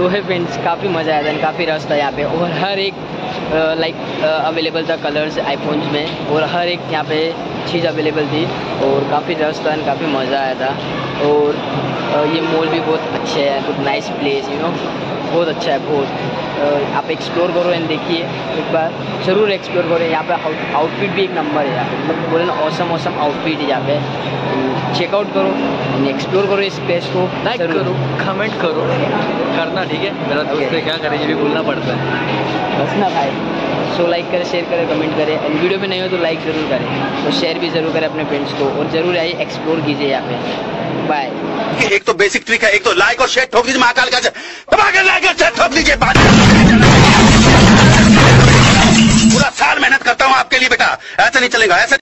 तो है फ्रेंड्स काफ़ी मज़ा आया था काफ़ी रस था यहाँ पे। और हर एक लाइक अवेलेबल था कलर्स आईफोन्स में। और हर एक यहाँ पे चीज़ अवेलेबल थी। और काफ़ी रस था काफ़ी मज़ा आया था। और ये मॉल भी बहुत अच्छे है, बहुत नाइस प्लेस यू नो बहुत अच्छा है, बहुत। आप एक्सप्लोर करो एंड देखिए, एक बार ज़रूर एक्सप्लोर करो। यहाँ पे आउटफिट भी एक नंबर है यहाँ पे। मतलब बोले ना औसम औसम आउटफिट है यहाँ पे। चेकआउट करो एक्सप्लोर करो इस प्लेस को। लाइक करो कमेंट करो। करना ठीक है? मेरा दोस्त क्या करें ये भी बोलना पड़ता है। बस ना भाई। सो लाइक करें शेयर करें कमेंट करें। एंड वीडियो में नहीं हो तो लाइक ज़रूर करें। तो शेयर भी ज़रूर करें अपने फ्रेंड्स को। और ज़रूर आइए एक्सप्लोर कीजिए यहाँ पे। बाय एक तो बेसिक ट्रिक है एक तो लाइक और शेयर ठोक दीजिए महाकाल का लाइक और शेयर ठोक दीजिए पूरा साल मेहनत करता हूँ आपके लिए बेटा। ऐसा नहीं चलेगा ऐसा